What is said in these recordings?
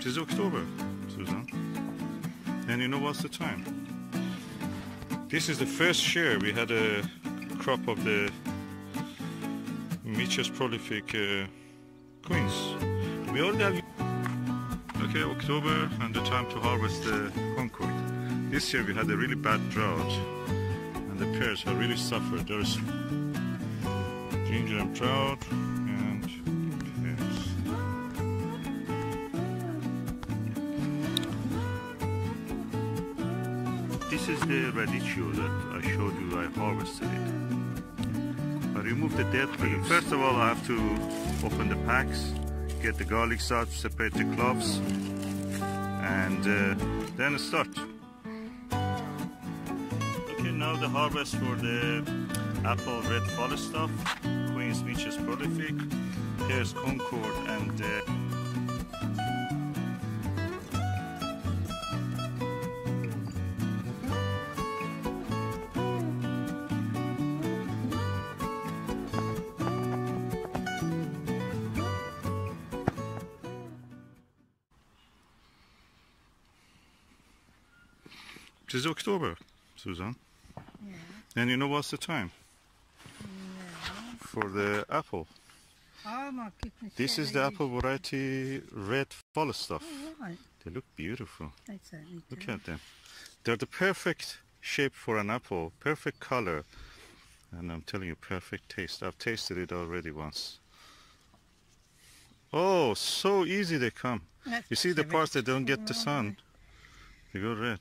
It is October, Susan. And you know what's the time? This is the first year we had a crop of the Mitchell's prolific uh, queens. We already have okay October and the time to harvest the Concorde. This year we had a really bad drought and the pears have really suffered. There's ginger and drought This is the radicchio that I showed you I harvested it. I removed the dead leaves. First of all I have to open the packs, get the garlics out, separate the cloves and uh, then start. Okay now the harvest for the apple red Falstaff, Queen's Mitchell's prolific, here's Concorde and uh, It is October, Susan. And you know what's the time? For the apple. Oh. This is the apple variety red Falstaff. Oh, right. They look beautiful. They certainly Look at them. They're the perfect shape for an apple, perfect color. And I'm telling you, perfect taste. I've tasted it already once. Oh, so easy they come. That's You see the parts that don't get the sun, they go red.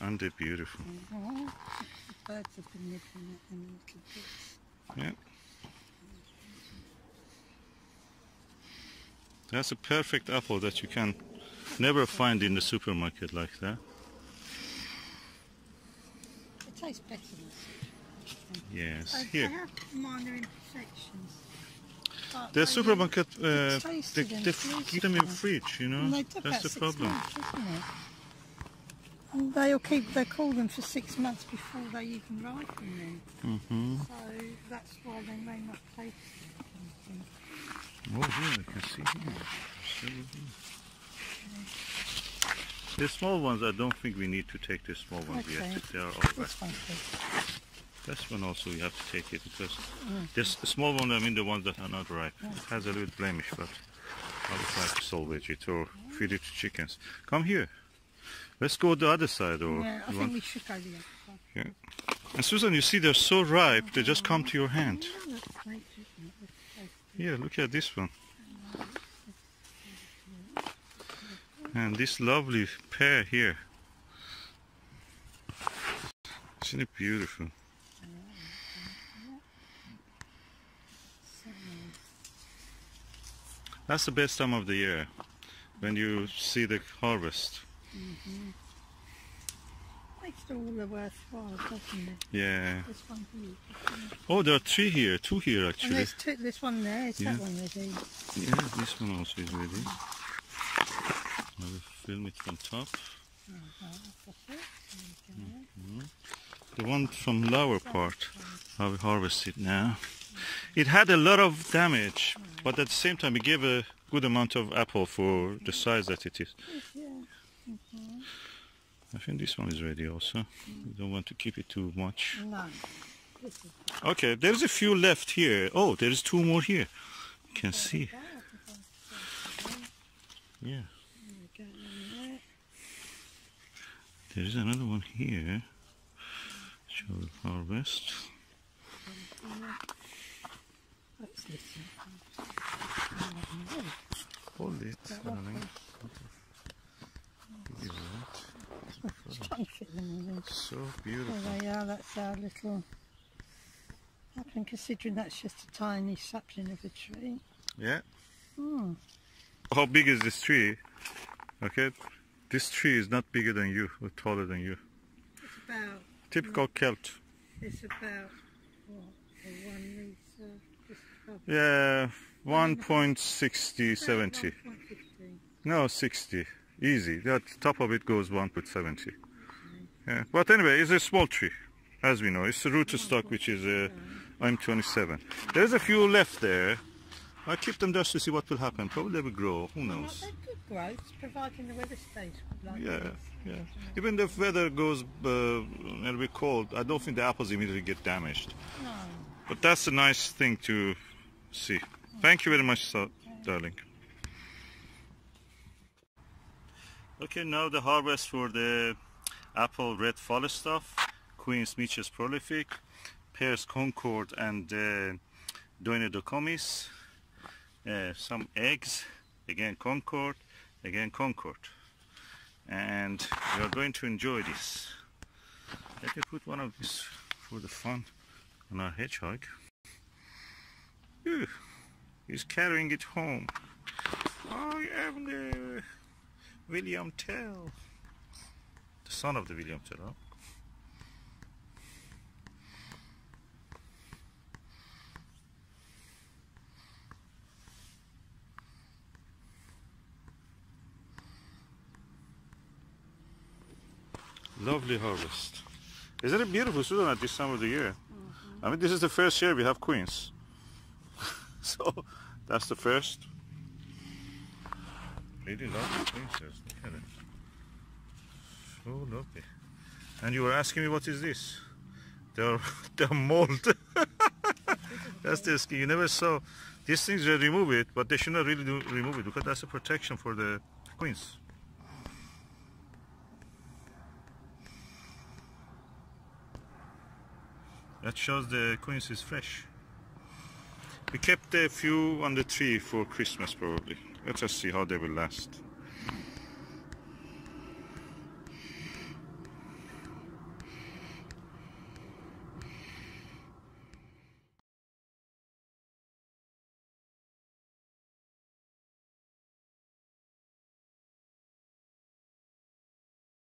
And they're beautiful. The birds have been nibbling at little bits. Yeah. That's a perfect apple that you can never find in the supermarket like that. It tastes better than. Yes, They- here. They have minor imperfections. The supermarket, uh, they, they keep them in fridge, you know. They That's the problem. months, isn't it? And they'll keep, they call them for six months before they even ripen them. hmm So that's why they may not taste anything. Oh, yeah, I can see here. Here. The small ones, I don't think we need to take the small ones Okay. yet. They are all right. This one, please. This one also you have to take it because Mm. this small one, I mean the ones that are not ripe. It has a little blemish, but I would like to salvage it or feed it to chickens. Come here. Let's go the other side or Yeah, I think we should go the other yeah. And Susan, you see they're so ripe, they just come to your hand. Yeah, that's great, isn't it? That's tasty. Here, look at this one. And this lovely pear here. Isn't it beautiful? So, That's the best time of the year when you see the harvest. Mm-hmm. makes it all the worthwhile, doesn't it? Yeah. This one here. Oh, there are three here, two here And actually. Oh, there's two, this one there, is Yeah. that one ready? Yeah, this one also is ready. I will film it from top. There we. The one from lower part, I will harvest it now. It had a lot of damage, but at the same time it gave a good amount of apple for the size that it is. Yeah. I think this one is ready also. We don't want to keep it too much. No. Okay, there's a few left here. Oh, there's two more here. You can see. Yeah, There we go, there. there's another one here. Shall we harvest? This one? Hold it, darling. Look at Just trying to fit them all in. that. So There beautiful. they are, that's our little sapling, considering that's just a tiny sapling of a tree. Yeah. Hmm. How big is this tree? Okay, this tree is not bigger than you, or taller than you. It's about, Typical Celt. it's about, what, a one litre, just above. Yeah, 1.60, 70. 1.15. No, 60. Easy. That top of it goes 1.70. Yeah. But anyway, it's a small tree, as we know. It's a rootstock which is uh, M27. There's a few left there. I keep them just to see what will happen. Probably they will grow. Who knows? growths, providing the weather stays like Yeah, this. yeah. Even if weather goes uh, a little bit cold, I don't think the apples immediately get damaged. No. But that's a nice thing to see. Thank you very much, so, darling. Okay, now the harvest for the apple red Falstaff, Queen's Meech's prolific, pears Concorde and uh, du Comice, uh, some eggs, again Concorde, again Concorde. And we are going to enjoy this. Let me put one of these for the fun on our hedgehog. He's carrying it home. Oh, I am the William Tell. The son of the William Tell. Huh? Lovely harvest. Isn't it beautiful, Susan, at this time of the year? I mean, this is the first year we have queens. so, that's the first. Really lovely princess. Look at it. So lovely. And you were asking me what is this? They're, they're mold. that's the skin. You never saw these things. They remove it, but they should not really do, remove it because that's a protection for the queens. That shows the queens is fresh. We kept a few on the tree for Christmas probably. Let's just see how they will last.